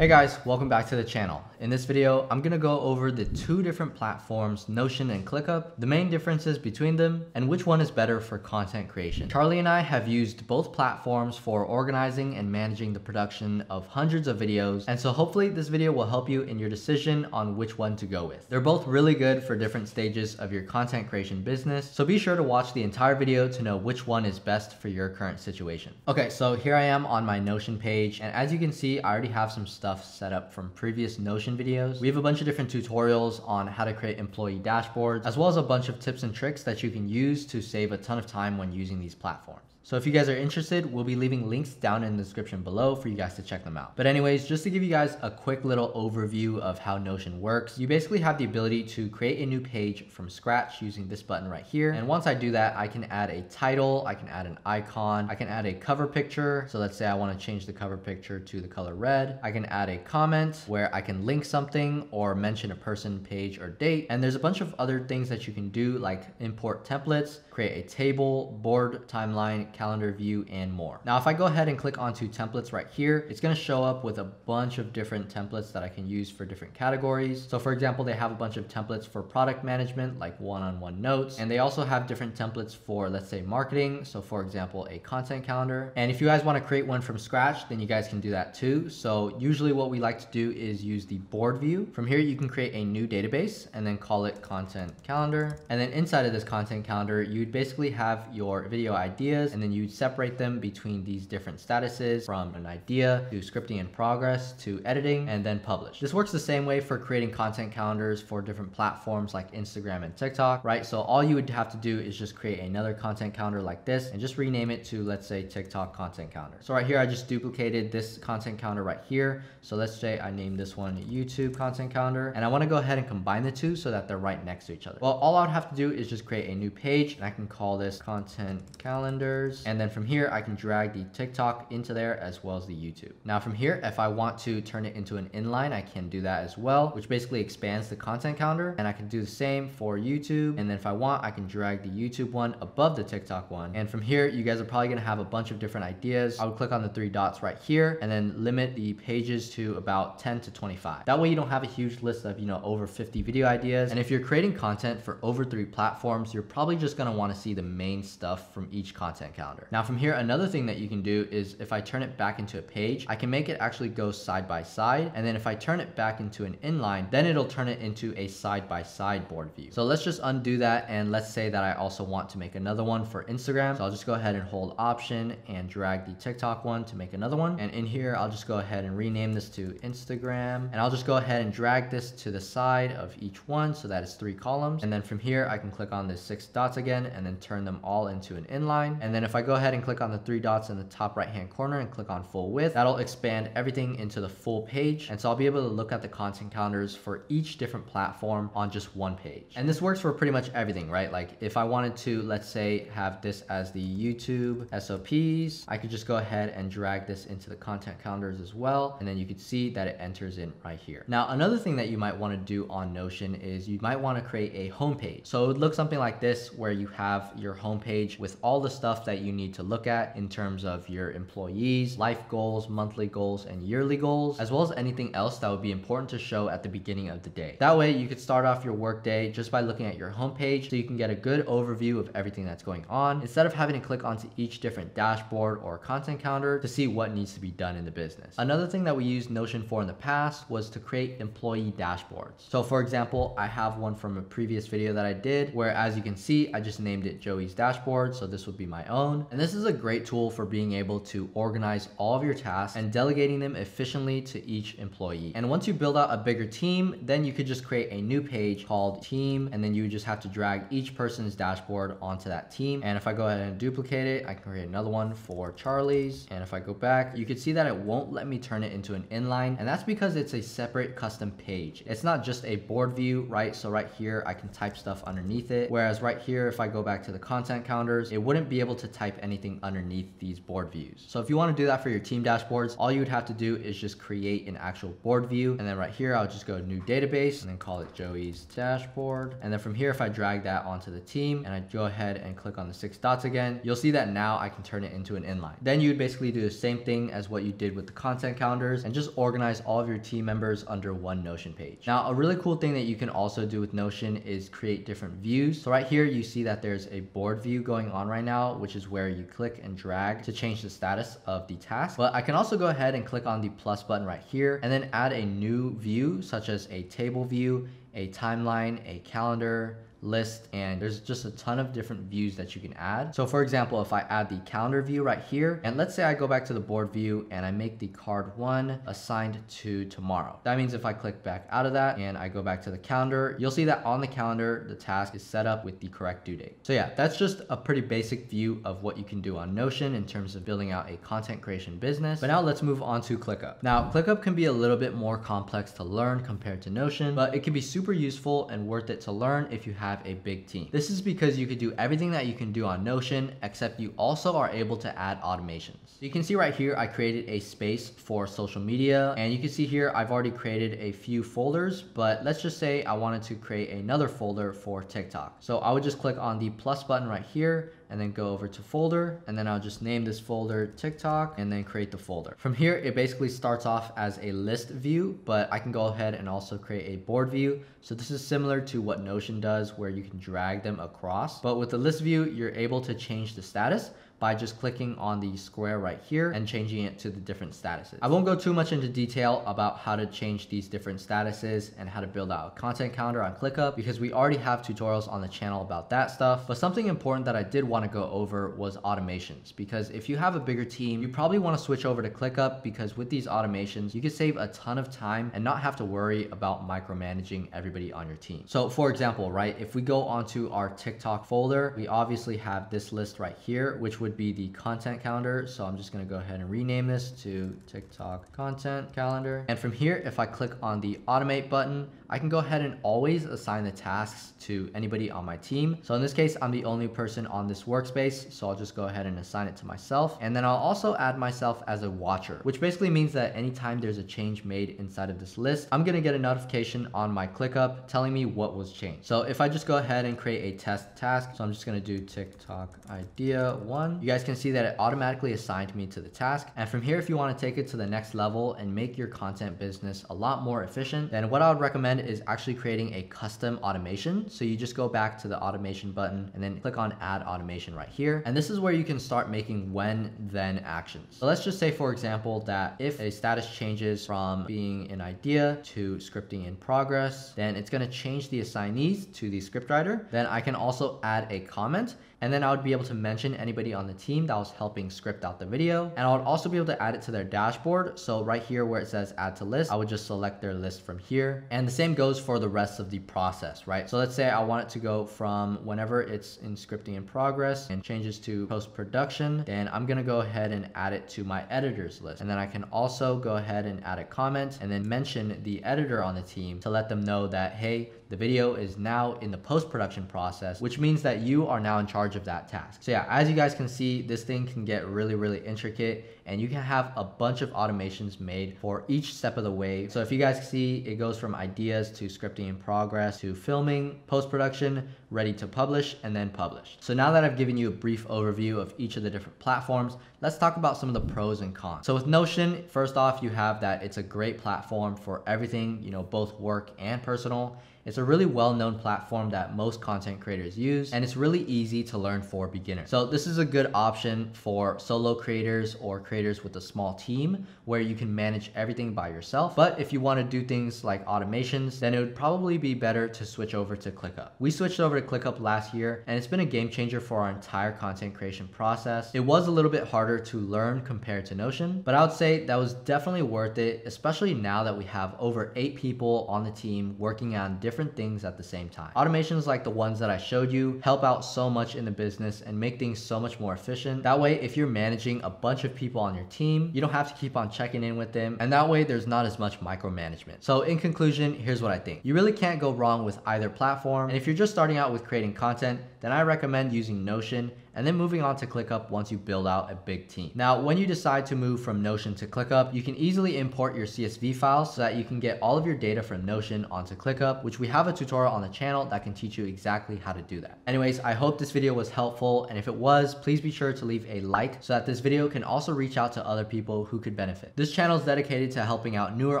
Hey guys, welcome back to the channel. In this video, I'm gonna go over the two different platforms, Notion and ClickUp, the main differences between them, and which one is better for content creation. Charlie and I have used both platforms for organizing and managing the production of hundreds of videos, and so hopefully this video will help you in your decision on which one to go with. They're both really good for different stages of your content creation business, so be sure to watch the entire video to know which one is best for your current situation. Okay, so here I am on my Notion page, and as you can see, I already have some stuff set up from previous Notion videos. We have a bunch of different tutorials on how to create employee dashboards, as well as a bunch of tips and tricks that you can use to save a ton of time when using these platforms. So if you guys are interested, we'll be leaving links down in the description below for you guys to check them out. But anyways, just to give you guys a quick little overview of how Notion works, you basically have the ability to create a new page from scratch using this button right here. And once I do that, I can add a title, I can add an icon, I can add a cover picture. So let's say I wanna change the cover picture to the color red. I can add a comment where I can link something or mention a person, page, or date. And there's a bunch of other things that you can do like import templates, create a table, board, timeline, calendar view, and more. Now, if I go ahead and click onto templates right here, it's gonna show up with a bunch of different templates that I can use for different categories. So for example, they have a bunch of templates for product management, like one-on-one -on -one notes. And they also have different templates for, let's say, marketing. So for example, a content calendar. And if you guys wanna create one from scratch, then you guys can do that too. So usually what we like to do is use the board view. From here, you can create a new database and then call it content calendar. And then inside of this content calendar, you'd basically have your video ideas and then you'd separate them between these different statuses from an idea to scripting in progress to editing and then publish. This works the same way for creating content calendars for different platforms like Instagram and TikTok, right? So all you would have to do is just create another content calendar like this and just rename it to, let's say, TikTok content calendar. So right here, I just duplicated this content calendar right here. So let's say I name this one YouTube content calendar and I wanna go ahead and combine the two so that they're right next to each other. Well, all I would have to do is just create a new page and I can call this content calendars and then from here, I can drag the TikTok into there as well as the YouTube. Now from here, if I want to turn it into an inline, I can do that as well, which basically expands the content calendar. And I can do the same for YouTube. And then if I want, I can drag the YouTube one above the TikTok one. And from here, you guys are probably gonna have a bunch of different ideas. I would click on the three dots right here and then limit the pages to about 10 to 25. That way you don't have a huge list of, you know, over 50 video ideas. And if you're creating content for over three platforms, you're probably just gonna wanna see the main stuff from each content calendar. Now from here, another thing that you can do is if I turn it back into a page, I can make it actually go side by side. And then if I turn it back into an inline, then it'll turn it into a side by side board view. So let's just undo that. And let's say that I also want to make another one for Instagram. So I'll just go ahead and hold option and drag the TikTok one to make another one. And in here, I'll just go ahead and rename this to Instagram. And I'll just go ahead and drag this to the side of each one. So that is three columns. And then from here, I can click on the six dots again and then turn them all into an inline. And then if I go ahead and click on the three dots in the top right hand corner and click on full width. That'll expand everything into the full page. And so I'll be able to look at the content calendars for each different platform on just one page. And this works for pretty much everything, right? Like if I wanted to, let's say, have this as the YouTube SOPs, I could just go ahead and drag this into the content calendars as well. And then you could see that it enters in right here. Now, another thing that you might want to do on Notion is you might want to create a homepage. So it would look something like this where you have your homepage with all the stuff that you need to look at in terms of your employees, life goals, monthly goals, and yearly goals, as well as anything else that would be important to show at the beginning of the day. That way you could start off your workday just by looking at your homepage so you can get a good overview of everything that's going on instead of having to click onto each different dashboard or content calendar to see what needs to be done in the business. Another thing that we used Notion for in the past was to create employee dashboards. So for example, I have one from a previous video that I did where as you can see, I just named it Joey's dashboard. So this would be my own. And this is a great tool for being able to organize all of your tasks and delegating them efficiently to each employee. And once you build out a bigger team, then you could just create a new page called team, and then you just have to drag each person's dashboard onto that team. And if I go ahead and duplicate it, I can create another one for Charlie's. And if I go back, you can see that it won't let me turn it into an inline. And that's because it's a separate custom page. It's not just a board view, right? So right here, I can type stuff underneath it. Whereas right here, if I go back to the content calendars, it wouldn't be able to type anything underneath these board views. So if you want to do that for your team dashboards, all you would have to do is just create an actual board view. And then right here, I'll just go new database and then call it Joey's dashboard. And then from here, if I drag that onto the team and I go ahead and click on the six dots again, you'll see that now I can turn it into an inline. Then you would basically do the same thing as what you did with the content calendars and just organize all of your team members under one Notion page. Now, a really cool thing that you can also do with Notion is create different views. So right here, you see that there's a board view going on right now, which is where you click and drag to change the status of the task. But I can also go ahead and click on the plus button right here and then add a new view such as a table view, a timeline, a calendar, list, and there's just a ton of different views that you can add. So for example, if I add the calendar view right here, and let's say I go back to the board view and I make the card one assigned to tomorrow. That means if I click back out of that and I go back to the calendar, you'll see that on the calendar, the task is set up with the correct due date. So yeah, that's just a pretty basic view of what you can do on Notion in terms of building out a content creation business. But now let's move on to ClickUp. Now, ClickUp can be a little bit more complex to learn compared to Notion, but it can be super useful and worth it to learn if you have have a big team. This is because you could do everything that you can do on Notion, except you also are able to add automations. So you can see right here, I created a space for social media and you can see here, I've already created a few folders, but let's just say I wanted to create another folder for TikTok. So I would just click on the plus button right here and then go over to folder and then I'll just name this folder TikTok and then create the folder. From here, it basically starts off as a list view, but I can go ahead and also create a board view. So this is similar to what Notion does where you can drag them across. But with the list view, you're able to change the status by just clicking on the square right here and changing it to the different statuses. I won't go too much into detail about how to change these different statuses and how to build out a content calendar on ClickUp because we already have tutorials on the channel about that stuff. But something important that I did want to go over was automations because if you have a bigger team, you probably want to switch over to ClickUp because with these automations, you can save a ton of time and not have to worry about micromanaging everybody on your team. So for example, right, if we go onto our TikTok folder, we obviously have this list right here, which would be the content calendar. So I'm just gonna go ahead and rename this to TikTok content calendar. And from here, if I click on the automate button, I can go ahead and always assign the tasks to anybody on my team. So in this case, I'm the only person on this workspace. So I'll just go ahead and assign it to myself. And then I'll also add myself as a watcher, which basically means that anytime there's a change made inside of this list, I'm gonna get a notification on my ClickUp telling me what was changed. So if I just go ahead and create a test task, so I'm just gonna do TikTok idea one, you guys can see that it automatically assigned me to the task. And from here, if you wanna take it to the next level and make your content business a lot more efficient, then what I would recommend is actually creating a custom automation. So you just go back to the automation button and then click on add automation right here. And this is where you can start making when then actions. So let's just say, for example, that if a status changes from being an idea to scripting in progress, then it's gonna change the assignees to the scriptwriter. Then I can also add a comment and then I would be able to mention anybody on the team that was helping script out the video. And I would also be able to add it to their dashboard. So right here where it says add to list, I would just select their list from here. And the same goes for the rest of the process, right? So let's say I want it to go from whenever it's in scripting in progress and changes to post-production, then I'm gonna go ahead and add it to my editors list. And then I can also go ahead and add a comment and then mention the editor on the team to let them know that, hey, the video is now in the post-production process, which means that you are now in charge of that task. So yeah, as you guys can see, this thing can get really, really intricate and you can have a bunch of automations made for each step of the way. So if you guys see, it goes from ideas to scripting in progress to filming, post-production, ready to publish, and then publish. So now that I've given you a brief overview of each of the different platforms, let's talk about some of the pros and cons. So with Notion, first off, you have that it's a great platform for everything, you know, both work and personal. It's a really well-known platform that most content creators use, and it's really easy to learn for beginners. So this is a good option for solo creators or creators with a small team where you can manage everything by yourself. But if you want to do things like automations, then it would probably be better to switch over to ClickUp. We switched over to ClickUp last year, and it's been a game changer for our entire content creation process. It was a little bit harder to learn compared to Notion, but I would say that was definitely worth it, especially now that we have over eight people on the team working on different different things at the same time. Automations like the ones that I showed you help out so much in the business and make things so much more efficient. That way, if you're managing a bunch of people on your team, you don't have to keep on checking in with them. And that way, there's not as much micromanagement. So in conclusion, here's what I think. You really can't go wrong with either platform. And if you're just starting out with creating content, then I recommend using Notion and then moving on to ClickUp once you build out a big team. Now, when you decide to move from Notion to ClickUp, you can easily import your CSV files so that you can get all of your data from Notion onto ClickUp, which we have a tutorial on the channel that can teach you exactly how to do that. Anyways, I hope this video was helpful, and if it was, please be sure to leave a like so that this video can also reach out to other people who could benefit. This channel is dedicated to helping out newer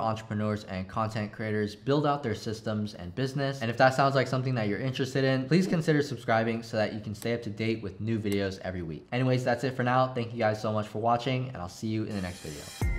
entrepreneurs and content creators build out their systems and business. And if that sounds like something that you're interested in, please consider subscribing so that you can stay up to date with new videos every week. Anyways, that's it for now. Thank you guys so much for watching, and I'll see you in the next video.